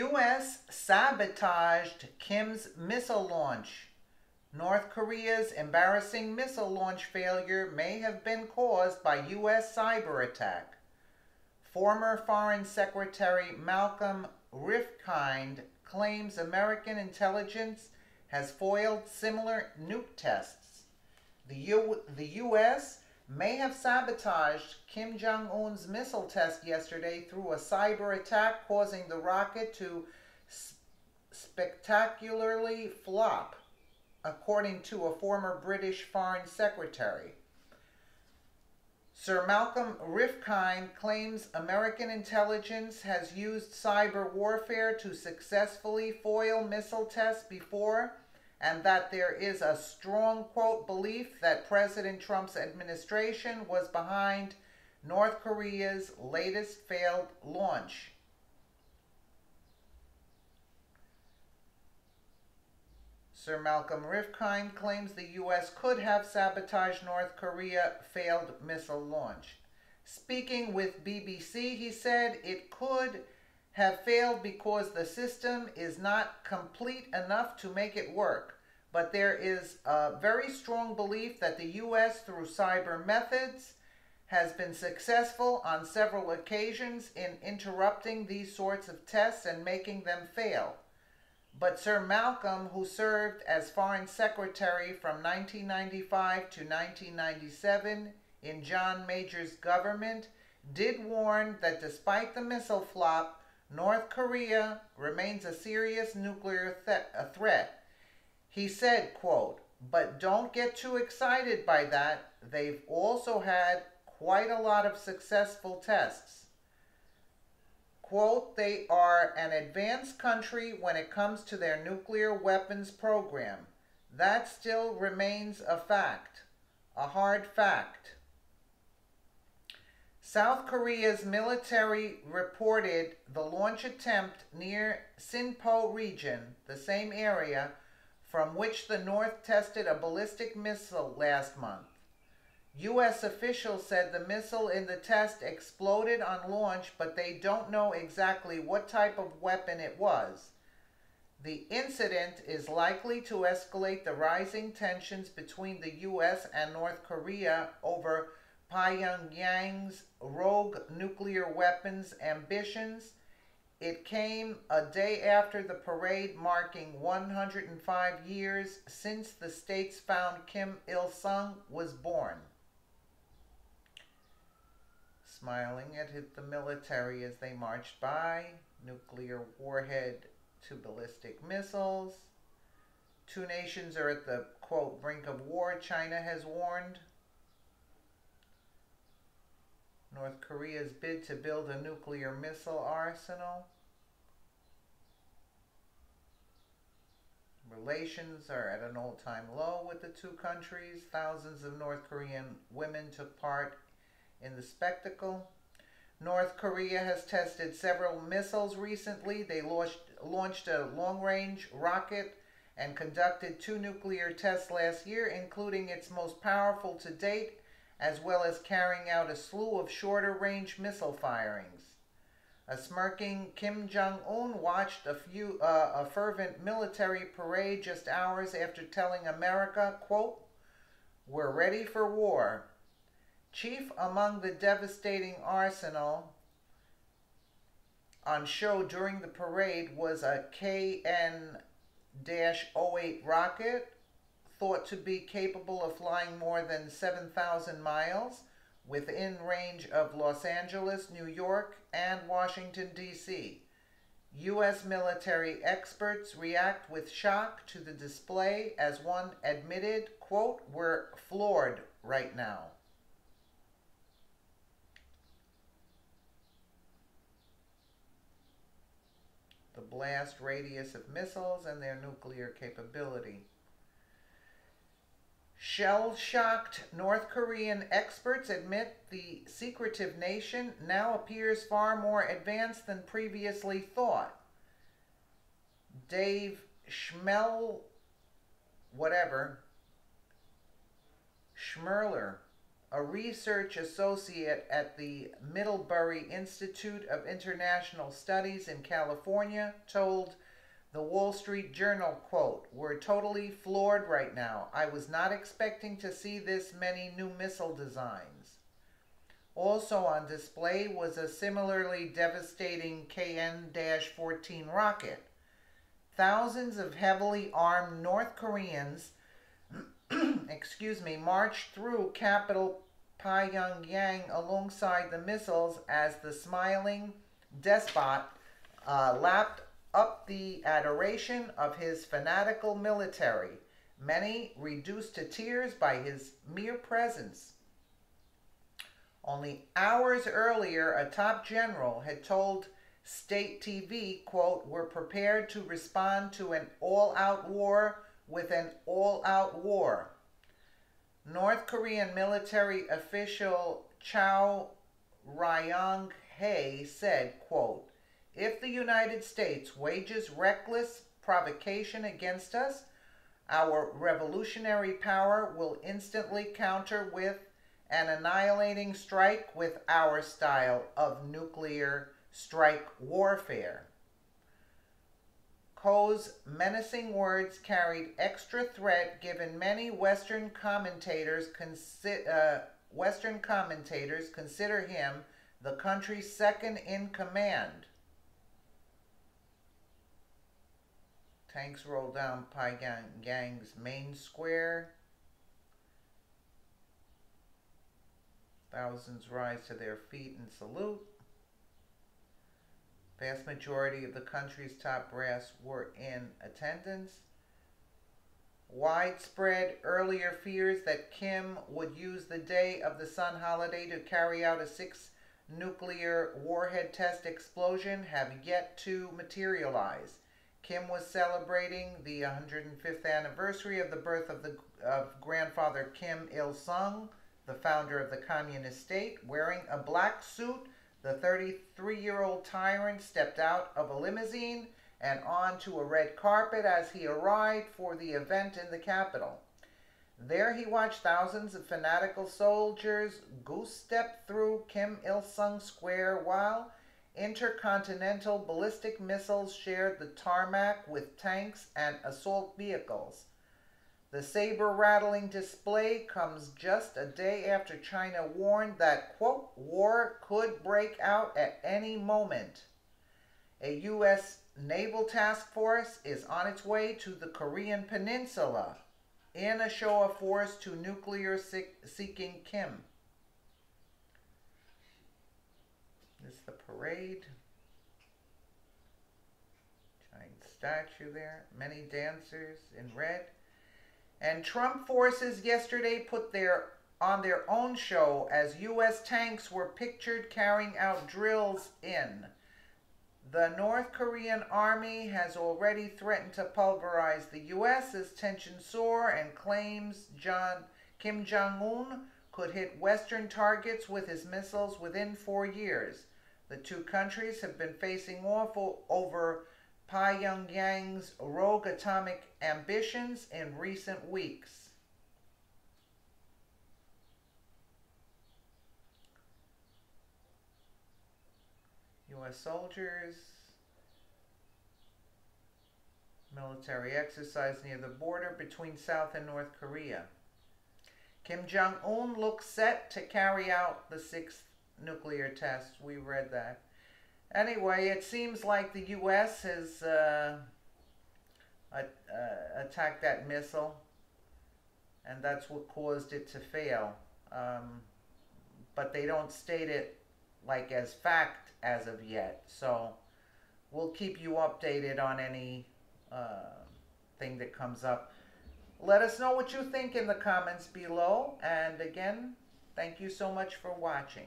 U.S. sabotaged Kim's missile launch. North Korea's embarrassing missile launch failure may have been caused by U.S. cyber attack. Former Foreign Secretary Malcolm Rifkind claims American intelligence has foiled similar nuke tests. The, U- the U.S. may have sabotaged Kim Jong un's missile test yesterday through a cyber attack, causing the rocket to spectacularly flop, according to a former British Foreign Secretary. Sir Malcolm Rifkind claims American intelligence has used cyber warfare to successfully foil missile tests before, and that there is a strong, quote, belief that President Trump's administration was behind North Korea's latest failed launch. Sir Malcolm Rifkind claims the U.S. could have sabotaged North Korea failed missile launch. Speaking with BBC, he said it could have failed because the system is not complete enough to make it work. But there is a very strong belief that the U.S., through cyber methods, has been successful on several occasions in interrupting these sorts of tests and making them fail. But Sir Malcolm, who served as Foreign Secretary from 1995 to 1997 in John Major's government, did warn that despite the missile flop, North Korea remains a serious nuclear th- a threat. He said, quote, but don't get too excited by that. They've also had quite a lot of successful tests quote, they are an advanced country when it comes to their nuclear weapons program. That still remains a fact, a hard fact. South Korea's military reported the launch attempt near Sinpo region, the same area from which the North tested a ballistic missile last month. U.S. officials said the missile in the test exploded on launch, but they don't know exactly what type of weapon it was. The incident is likely to escalate the rising tensions between the U.S. and North Korea over Pyongyang's rogue nuclear weapons ambitions. It came a day after the parade marking 105 years since the state's found Kim Il sung was born smiling at the military as they marched by, nuclear warhead to ballistic missiles. Two nations are at the, quote, brink of war, China has warned. North Korea's bid to build a nuclear missile arsenal. Relations are at an all time low with the two countries. Thousands of North Korean women took part in the spectacle. North Korea has tested several missiles recently. They launched, launched a long range rocket and conducted two nuclear tests last year, including its most powerful to date, as well as carrying out a slew of shorter range missile firings. A smirking Kim Jong un watched a, few, uh, a fervent military parade just hours after telling America, quote, We're ready for war. Chief among the devastating arsenal on show during the parade was a KN 08 rocket thought to be capable of flying more than 7,000 miles within range of Los Angeles, New York, and Washington, D.C. U.S. military experts react with shock to the display as one admitted, quote, we're floored right now. the blast radius of missiles and their nuclear capability. Shell shocked North Korean experts admit the secretive nation now appears far more advanced than previously thought. Dave Schmel, whatever, Schmerler, a research associate at the Middlebury Institute of International Studies in California, told the Wall Street Journal, quote, We're totally floored right now. I was not expecting to see this many new missile designs. Also on display was a similarly devastating KN 14 rocket. Thousands of heavily armed North Koreans excuse me, marched through capital Pyongyang alongside the missiles as the smiling despot uh, lapped up the adoration of his fanatical military, many reduced to tears by his mere presence. Only hours earlier, a top general had told state TV, quote, we're prepared to respond to an all-out war with an all-out war. North Korean military official Chow Ryong Hae said, quote, if the United States wages reckless provocation against us, our revolutionary power will instantly counter with an annihilating strike with our style of nuclear strike warfare. Ko's menacing words carried extra threat given many Western commentators consi- uh, Western commentators consider him the country's second in command. Tanks roll down Pyongyang's main square. Thousands rise to their feet and salute. Vast majority of the country's top brass were in attendance. Widespread earlier fears that Kim would use the day of the Sun holiday to carry out a six nuclear warhead test explosion have yet to materialize. Kim was celebrating the 105th anniversary of the birth of the of grandfather Kim Il Sung, the founder of the communist state, wearing a black suit the 33 year old tyrant stepped out of a limousine and onto a red carpet as he arrived for the event in the capital. There he watched thousands of fanatical soldiers goose step through Kim Il sung Square while intercontinental ballistic missiles shared the tarmac with tanks and assault vehicles. The saber rattling display comes just a day after China warned that, quote, war could break out at any moment. A U.S. naval task force is on its way to the Korean Peninsula in a show of force to nuclear seeking Kim. The parade. Giant statue there. Many dancers in red. And Trump forces yesterday put their on their own show as U.S. tanks were pictured carrying out drills in. The North Korean army has already threatened to pulverize the U.S. as tensions soar and claims John Kim Jong Un could hit Western targets with his missiles within four years. The two countries have been facing off over Pyongyang's rogue atomic ambitions in recent weeks. U.S. soldiers, military exercise near the border between South and North Korea. Kim Jong un looks set to carry out the sixth nuclear test. We read that. Anyway, it seems like the U.S. has uh, uh, attacked that missile, and that's what caused it to fail. Um, but they don't state it like as fact as of yet. So we'll keep you updated on any uh, thing that comes up. Let us know what you think in the comments below. And again, thank you so much for watching.